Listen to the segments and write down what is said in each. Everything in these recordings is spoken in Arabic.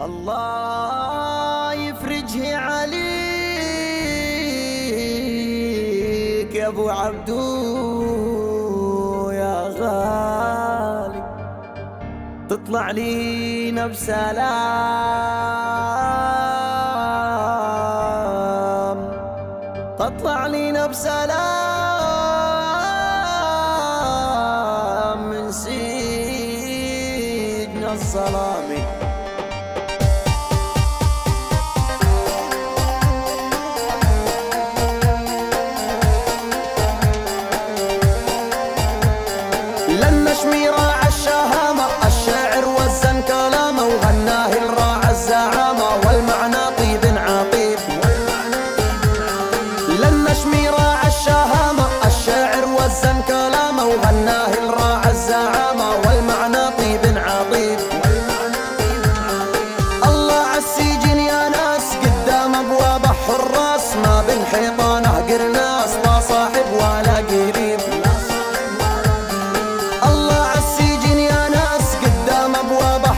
الله يفرجه عليك يا أبو عبدو يا غالي. تطلع لينا بسلام تطلع لينا بسلام من سجن الظلامي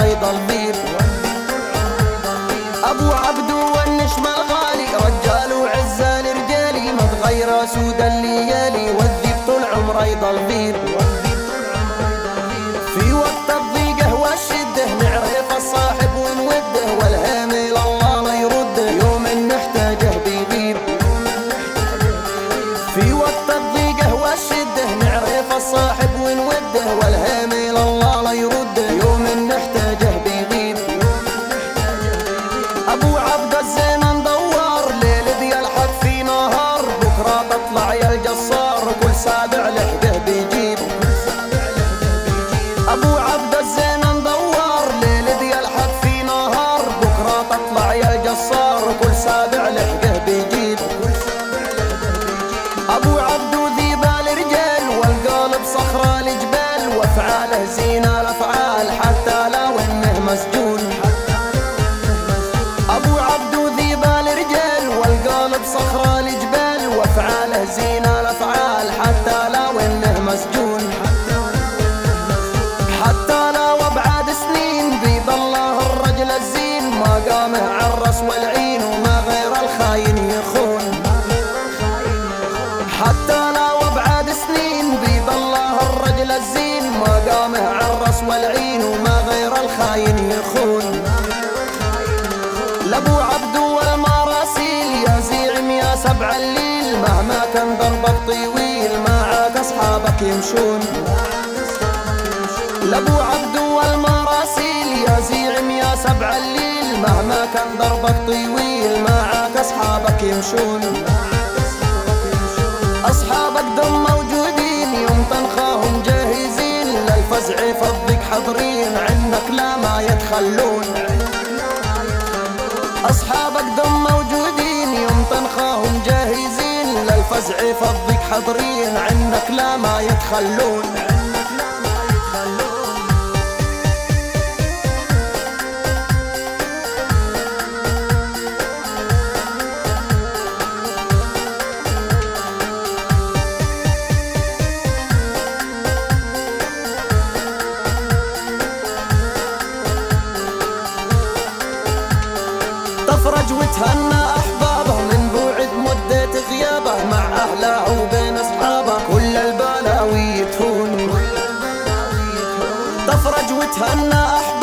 يضل ذيب أبو عبدو والنشم الغالي رجال وعزه لرجالي ما تغير سود الليالي والذيب طول عمره يضل ذيب سابع لحقه بيجيب. أبو عبد الزين ندور ليل بيلحق في نهار بكرة تطلع يا الجصار كل سابع لحقه بيجيب. أبو عبدو ذي بالرجال والقلب صخرة الجبال وأفعاله زينة الافعال حتى لو انه مسجون. كان ضربك طويل معاك أصحابك يمشون. لأبو عبدو والمراسيل يا زيعم يا سبع الليل. مهما كان ضربك طويل معاك أصحابك يمشون. أصحابك دم موجودين يوم تنخاهم جاهزين. للفزع فضك حاضرين عنك لا ما يتخلون. أصحابك دم يفضيك حضرين عنك لا ما يتخلون. تفرج وتهنى تهنى أحبابي